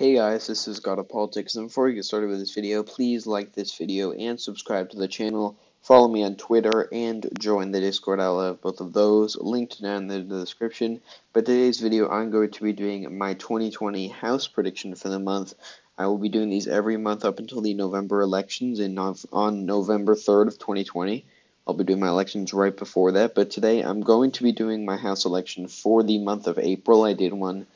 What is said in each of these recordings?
Hey guys, this is God of Politics, and before we get started with this video, please like this video and subscribe to the channel. Follow me on Twitter and join the Discord. I'll have both of those linked down in the description. But today's video, I'm going to be doing my 2020 House prediction for the month. I will be doing these every month up until the November elections in on November 3rd of 2020. I'll be doing my elections right before that, but today I'm going to be doing my House election for the month of April. I did one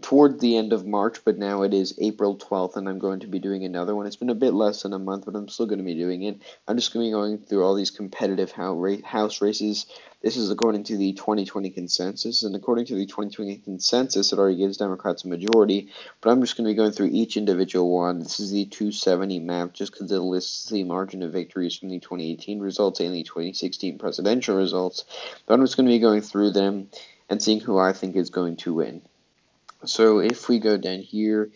toward the end of March, but now it is April 12th, and I'm going to be doing another one. It's been a bit less than a month, but I'm still going to be doing it. I'm just going to be going through all these competitive house races. This is according to the 2020 consensus, and according to the 2020 consensus, it already gives Democrats a majority, but I'm just going to be going through each individual one. This is the 270 map, just because it lists the margin of victories from the 2018 results and the 2016 presidential results, but I'm just going to be going through them and seeing who I think is going to win. So if we go down here,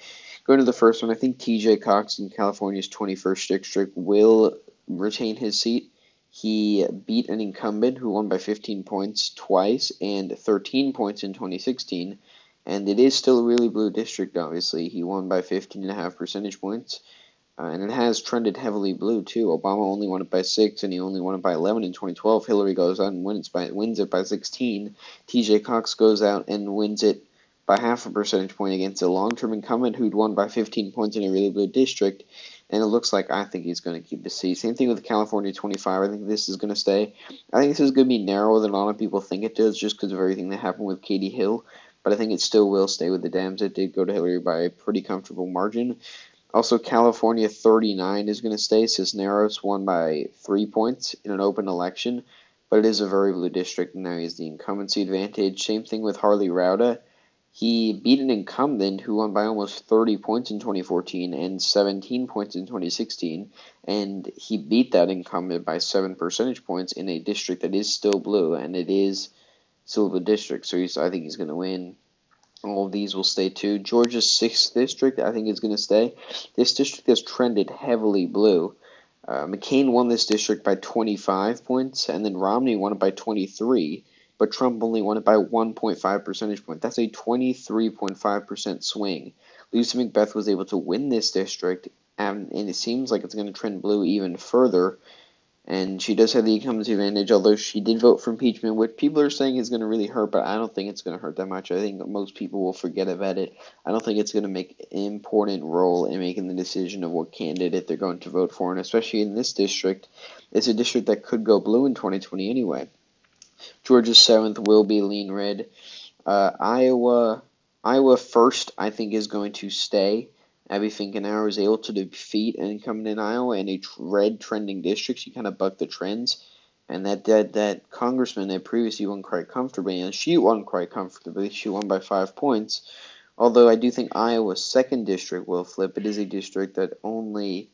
go to the first one, I think TJ Cox in California's 21st district will retain his seat. He beat an incumbent who won by 15 points twice and 13 points in 2016. And it is still a really blue district, obviously. He won by 15.5 percentage points. Uh, and it has trended heavily blue, too. Obama only won it by 6, and he only won it by 11 in 2012. Hillary goes out and wins, by, wins it by 16. TJ Cox goes out and wins it by half a percentage point against a long-term incumbent who'd won by 15 points in a really blue district, and it looks like I think he's going to keep the seat. Same thing with California 25. I think this is going to stay. I think this is going to be narrower than a lot of people think it does, just because of everything that happened with Katie Hill. But I think it still will stay with the Dems. It did go to Hillary by a pretty comfortable margin. Also, California 39 is going to stay. Cisneros won by three points in an open election, but it is a very blue district, and now he has the incumbency advantage. Same thing with Harley Rouda. He beat an incumbent who won by almost 30 points in 2014 and 17 points in 2016, and he beat that incumbent by 7 percentage points in a district that is still blue, and it is still the district, so I think he's going to win. All of these will stay too. Georgia's 6th district, I think, is going to stay. This district has trended heavily blue. Uh, McCain won this district by 25 points, and then Romney won it by 23 but Trump only won it by 1.5 percentage point. That's a 23.5% swing. Lucy McBath was able to win this district, and, and it seems like it's going to trend blue even further. And she does have the incumbency advantage, although she did vote for impeachment, which people are saying is going to really hurt, but I don't think it's going to hurt that much. I think most people will forget about it. I don't think it's going to make an important role in making the decision of what candidate they're going to vote for, and especially in this district, it's a district that could go blue in 2020 anyway. Georgia's seventh will be lean red. Uh, Iowa, Iowa first, I think, is going to stay. Abby Finkenauer was able to defeat incumbent in Iowa in a red trending district. She kind of bucked the trends. And that, that, that congressman that previously won quite comfortably, and she won quite comfortably. She won by five points. Although I do think Iowa's second district will flip. It is a district that only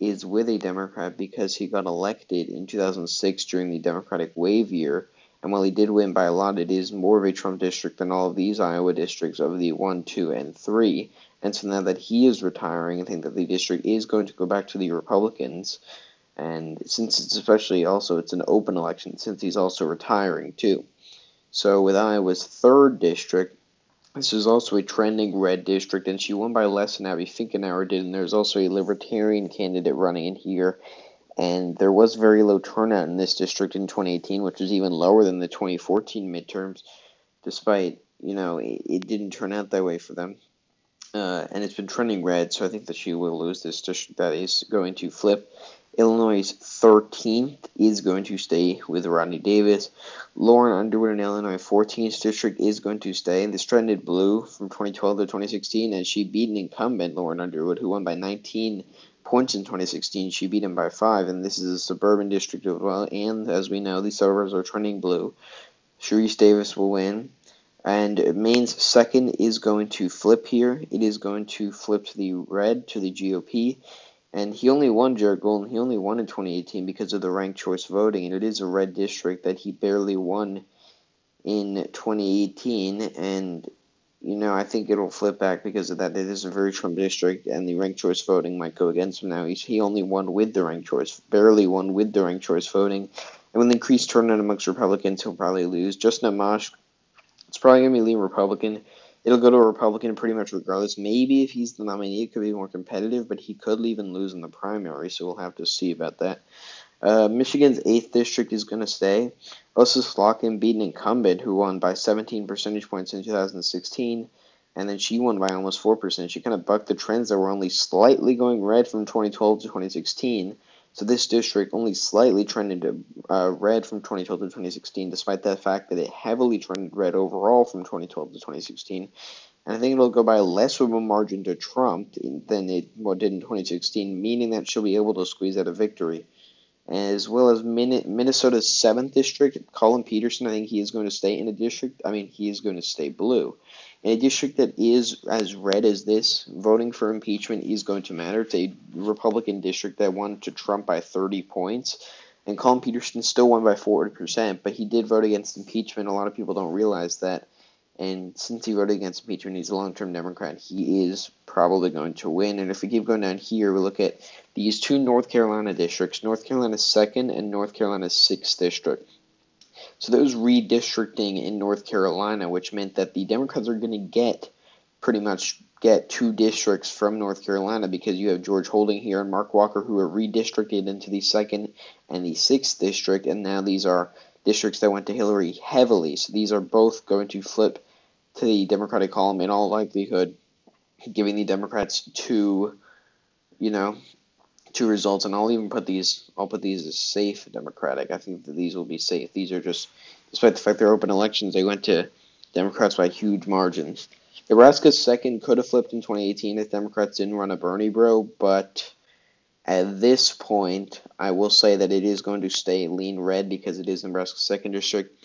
is with a Democrat because he got elected in 2006 during the Democratic wave year and while he did win by a lot, it is more of a Trump district than all of these Iowa districts of the 1, 2, and 3. And so now that he is retiring, I think that the district is going to go back to the Republicans. And since it's especially also, it's an open election, since he's also retiring too. So with Iowa's third district, this is also a trending red district, and she won by less than Abby Finkenauer did. And there's also a Libertarian candidate running in here and there was very low turnout in this district in 2018, which was even lower than the 2014 midterms, despite, you know, it, it didn't turn out that way for them. Uh, and it's been trending red, so I think that she will lose this district. That is going to flip. Illinois' 13th is going to stay with Rodney Davis. Lauren Underwood in Illinois' 14th district is going to stay. This trended blue from 2012 to 2016, and she beat an incumbent, Lauren Underwood, who won by 19 points in 2016. She beat him by five, and this is a suburban district as well. And as we know, these suburbs are trending blue. Sharice Davis will win. And Maine's second is going to flip here. It is going to flip to the red, to the GOP. And he only won Jared Golden. He only won in 2018 because of the ranked choice voting. And it is a red district that he barely won in 2018. And you know, I think it'll flip back because of that. It is a very Trump district, and the ranked choice voting might go against him now. He's, he only won with the ranked choice, barely won with the ranked choice voting. And with increased turnout amongst Republicans, he'll probably lose. Justin Amash, it's probably going to be lean Republican. It'll go to a Republican pretty much regardless. Maybe if he's the nominee, it could be more competitive, but he could even lose in the primary, so we'll have to see about that. Uh, Michigan's 8th district is going to stay. Elissa Slotkin beat an incumbent who won by 17 percentage points in 2016, and then she won by almost 4%. She kind of bucked the trends that were only slightly going red from 2012 to 2016. So this district only slightly trended to, uh, red from 2012 to 2016, despite the fact that it heavily trended red overall from 2012 to 2016. And I think it'll go by less of a margin to Trump than it did in 2016, meaning that she'll be able to squeeze out a victory as well as Minnesota's 7th district, Collin Peterson, I think he is going to stay in a district. I mean, he is going to stay blue. In a district that is as red as this, voting for impeachment is going to matter. It's a Republican district that won to Trump by 30 points. And Collin Peterson still won by 40%, but he did vote against impeachment. A lot of people don't realize that. And since he voted against impeachment, he's a long term Democrat. He is probably going to win. And if we keep going down here, we look at these two North Carolina districts North Carolina's 2nd and North Carolina's 6th district. So there was redistricting in North Carolina, which meant that the Democrats are going to get pretty much get two districts from North Carolina because you have George Holding here and Mark Walker who are redistricted into the 2nd and the 6th district, and now these are districts that went to Hillary heavily. So these are both going to flip to the Democratic column in all likelihood, giving the Democrats two, you know, two results. And I'll even put these, I'll put these as safe Democratic. I think that these will be safe. These are just, despite the fact they're open elections, they went to Democrats by huge margins. Nebraska's second could have flipped in 2018 if Democrats didn't run a Bernie bro, but at this point, I will say that it is going to stay lean red because it is Nebraska's second district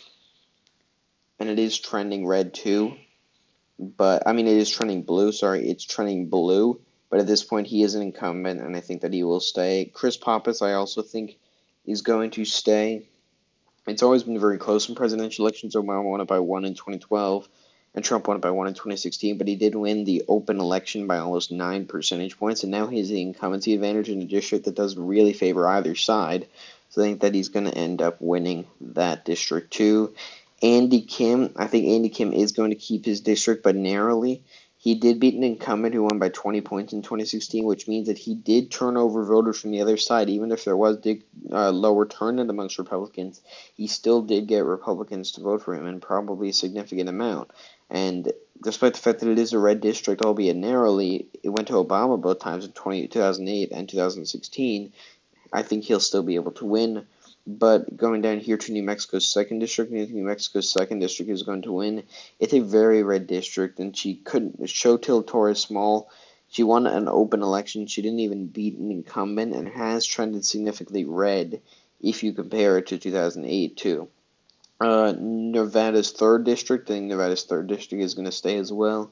and it is trending red too. But I mean, it is trending blue. Sorry, it's trending blue. But at this point, he is an incumbent, and I think that he will stay. Chris Pappas, I also think, is going to stay. It's always been very close in presidential elections. Obama won it by one in 2012, and Trump won it by one in 2016. But he did win the open election by almost nine percentage points, and now he has the incumbency advantage in a district that doesn't really favor either side. So I think that he's going to end up winning that district too. Andy Kim, I think Andy Kim is going to keep his district, but narrowly. He did beat an incumbent who won by 20 points in 2016, which means that he did turn over voters from the other side. Even if there was uh, lower turnout amongst Republicans, he still did get Republicans to vote for him, and probably a significant amount. And despite the fact that it is a red district, albeit narrowly, it went to Obama both times in 20, 2008 and 2016. I think he'll still be able to win. But going down here to New Mexico's second district, New Mexico's second district is going to win. It's a very red district, and she couldn't. Xochitl Torres Small, she won an open election. She didn't even beat an incumbent, and has trended significantly red if you compare it to 2008 too. Uh, Nevada's third district, I think Nevada's third district is going to stay as well.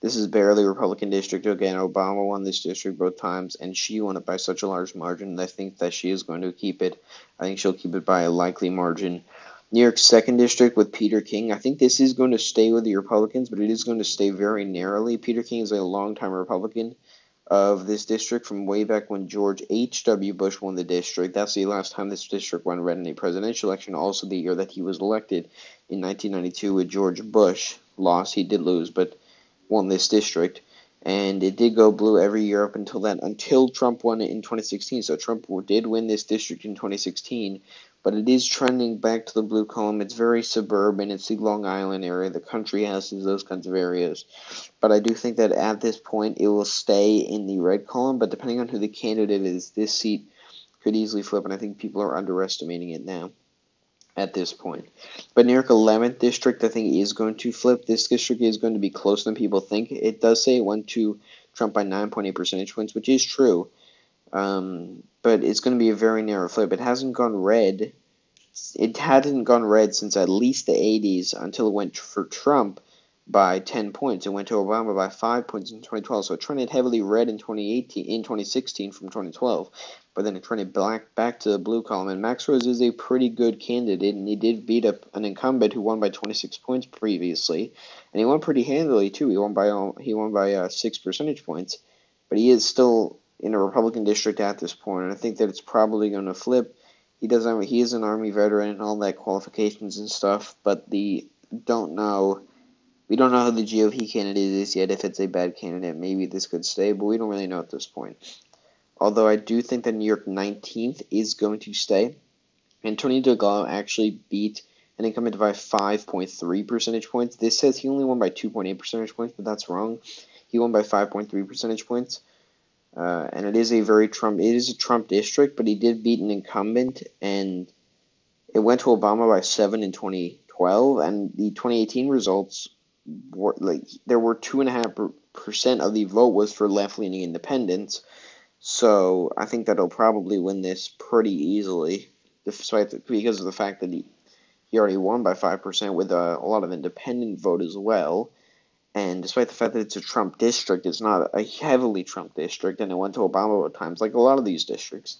This is barely a Republican district. Again, Obama won this district both times, and she won it by such a large margin. I think that she is going to keep it. I think she'll keep it by a likely margin. New York's second district with Peter King. I think this is going to stay with the Republicans, but it is going to stay very narrowly. Peter King is a longtime Republican of this district from way back when George H.W. Bush won the district. That's the last time this district won red in a presidential election, also the year that he was elected in 1992 with George Bush. Lost, he did lose, but won this district, and it did go blue every year up until then, until Trump won it in 2016. So Trump did win this district in 2016, but it is trending back to the blue column. It's very suburban. It's the Long Island area, the country houses, those kinds of areas. But I do think that at this point it will stay in the red column. But depending on who the candidate is, this seat could easily flip, and I think people are underestimating it now at this point. But New York 11th district, I think, is going to flip. This district is going to be closer than people think. It does say it went to Trump by 9.8 percentage points, which is true. Um, but it's going to be a very narrow flip. It hasn't gone red. It hadn't gone red since at least the 80s until it went for Trump by 10 points. It went to Obama by 5 points in 2012. So it trended heavily red in 2018 in 2016 from 2012 but then it back back to the blue column. And Max Rose is a pretty good candidate, and he did beat up an incumbent who won by 26 points previously, and he won pretty handily too. He won by he won by uh, six percentage points, but he is still in a Republican district at this point, and I think that it's probably going to flip. He doesn't. He is an Army veteran and all that qualifications and stuff, but the don't know We don't know who the GOP candidate is yet. If it's a bad candidate, maybe this could stay, but we don't really know at this point. Although I do think that New York 19th is going to stay. And Tony Delgado actually beat an incumbent by 5.3 percentage points. This says he only won by 2.8 percentage points, but that's wrong. He won by 5.3 percentage points. Uh, and it is a very Trump. It is a Trump district, but he did beat an incumbent, and it went to Obama by seven in 2012. And the 2018 results were like there were two and a half percent of the vote was for left-leaning independents. So I think that he'll probably win this pretty easily, despite the, because of the fact that he he already won by five percent with a, a lot of independent vote as well. And despite the fact that it's a Trump district, it's not a heavily Trump district, and it went to Obama at times, like a lot of these districts.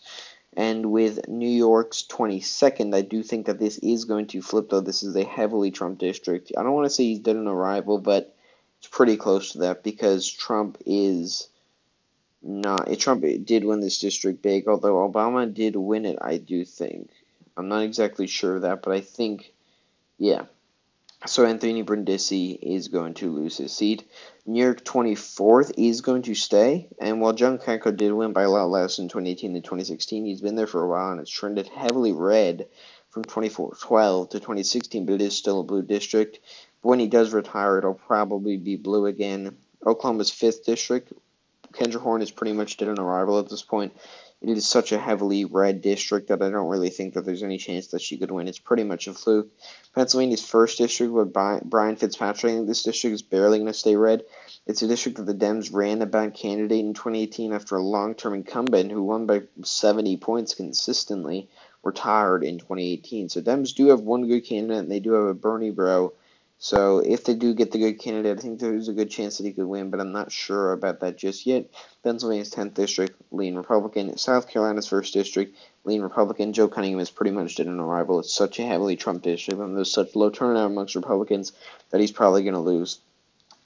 And with New York's 22nd, I do think that this is going to flip, though. This is a heavily Trump district. I don't want to say he's dead on arrival, but it's pretty close to that because Trump is not. Eh, Trump did win this district big, although Obama did win it, I do think. I'm not exactly sure of that, but I think, yeah. So Anthony Brindisi is going to lose his seat. New York 24th is going to stay, and while John Katko did win by a lot less in 2018 than 2016, he's been there for a while and it's trended heavily red from 2012 to 2016, but it is still a blue district. But when he does retire, it'll probably be blue again. Oklahoma's 5th district, Kendra Horn is pretty much dead on arrival at this point. It is such a heavily red district that I don't really think that there's any chance that she could win. It's pretty much a fluke. Pennsylvania's first district with Brian Fitzpatrick. This district is barely going to stay red. It's a district that the Dems ran a bad candidate in 2018 after a long-term incumbent who won by 70 points consistently retired in 2018. So Dems do have one good candidate, and they do have a Bernie bro so if they do get the good candidate, I think there's a good chance that he could win, but I'm not sure about that just yet. Pennsylvania's 10th district, lean Republican. South Carolina's 1st district, lean Republican. Joe Cunningham is pretty much dead on arrival. It's such a heavily Trump district, and there's such low turnout amongst Republicans that he's probably going to lose.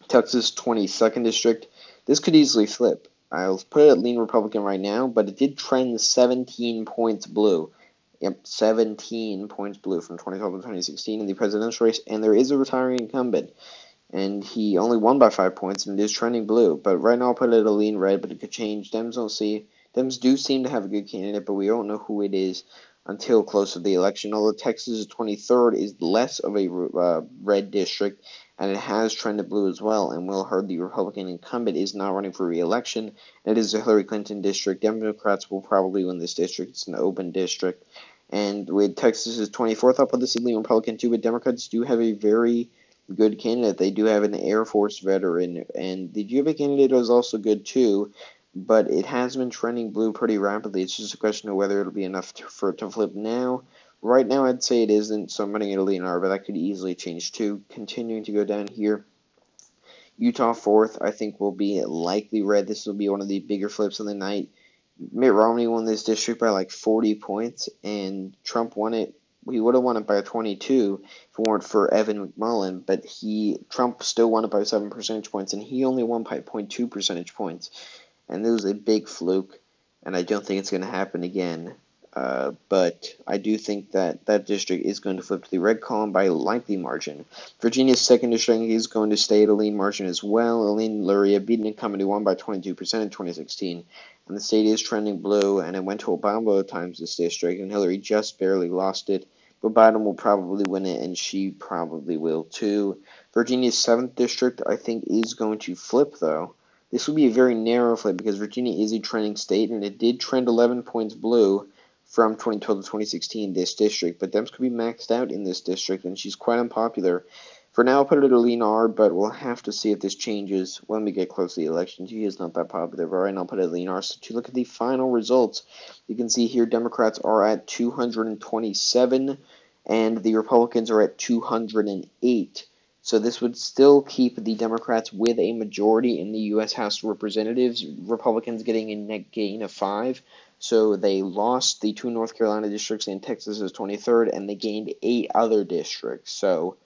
Texas 22nd district. This could easily flip. I'll put it lean Republican right now, but it did trend 17 points blue. Yep, 17 points blue from 2012 to 2016 in the presidential race, and there is a retiring incumbent. And he only won by five points, and it is trending blue. But right now, I'll put it a lean red, but it could change. Dems don't see. Dems do seem to have a good candidate, but we don't know who it is until close to the election. Although Texas 23rd is less of a uh, red district, and it has trended blue as well. And Will Hurd, the Republican incumbent, is not running for re-election. It is a Hillary Clinton district. Democrats will probably win this district. It's an open district. And with Texas's 24th, I'll put this in Republican too, but Democrats do have a very good candidate. They do have an Air Force veteran, and the GOP candidate is also good too, but it has been trending blue pretty rapidly. It's just a question of whether it'll be enough to, for it to flip now. Right now, I'd say it isn't, so I'm running it a lean red, but that could easily change too. Continuing to go down here. Utah 4th, I think, will be likely red. This will be one of the bigger flips of the night. Mitt Romney won this district by like 40 points, and Trump won it. He would have won it by 22 if it weren't for Evan McMullin, but he Trump still won it by seven percentage points, and he only won by 0.2 percentage points, and it was a big fluke, and I don't think it's going to happen again. Uh, but I do think that that district is going to flip to the red column by a likely margin. Virginia's second district is going to stay at a lean margin as well. Elaine Luria beat an incumbent who won by 22% in 2016. And the state is trending blue, and it went to Obama at times, this district, and Hillary just barely lost it. But Biden will probably win it, and she probably will too. Virginia's 7th district, I think, is going to flip, though. This will be a very narrow flip because Virginia is a trending state, and it did trend 11 points blue from 2012 to 2016, this district. But Dems could be maxed out in this district, and she's quite unpopular. For now, I'll put it at lean R, but we'll have to see if this changes when we get close to the election. He is not that popular, but right now put it at lean R. So to look at the final results, you can see here Democrats are at 227, and the Republicans are at 208. So this would still keep the Democrats with a majority in the U.S. House of Representatives. Republicans getting a net gain of five. So they lost the two North Carolina districts and Texas's 23rd, and they gained eight other districts. So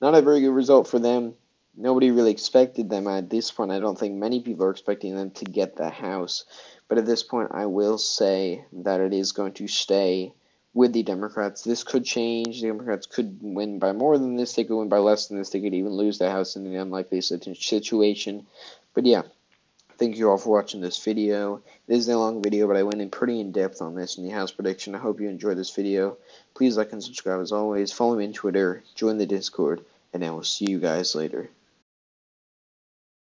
not a very good result for them. Nobody really expected them at this point. I don't think many people are expecting them to get the House. But at this point, I will say that it is going to stay with the Democrats. This could change. The Democrats could win by more than this. They could win by less than this. They could even lose the House in an unlikely situation. But yeah, thank you all for watching this video. It is a long video, but I went in pretty in depth on this in the House prediction. I hope you enjoyed this video. Please like and subscribe as always. Follow me on Twitter, join the Discord, and I will see you guys later.